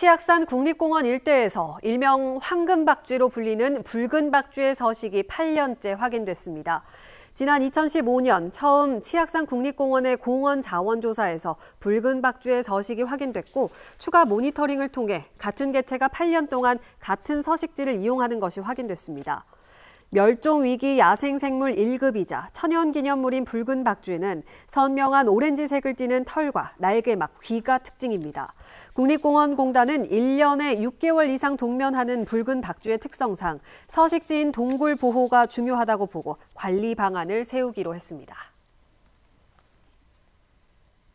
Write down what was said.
치악산 국립공원 일대에서 일명 황금박쥐로 불리는 붉은 박쥐의 서식이 8년째 확인됐습니다. 지난 2015년 처음 치악산 국립공원의 공원 자원조사에서 붉은 박쥐의 서식이 확인됐고 추가 모니터링을 통해 같은 개체가 8년 동안 같은 서식지를 이용하는 것이 확인됐습니다. 멸종위기 야생생물 1급이자 천연기념물인 붉은 박쥐는 선명한 오렌지색을 띠는 털과 날개 막, 귀가 특징입니다. 국립공원공단은 1년에 6개월 이상 동면하는 붉은 박쥐의 특성상 서식지인 동굴 보호가 중요하다고 보고 관리 방안을 세우기로 했습니다.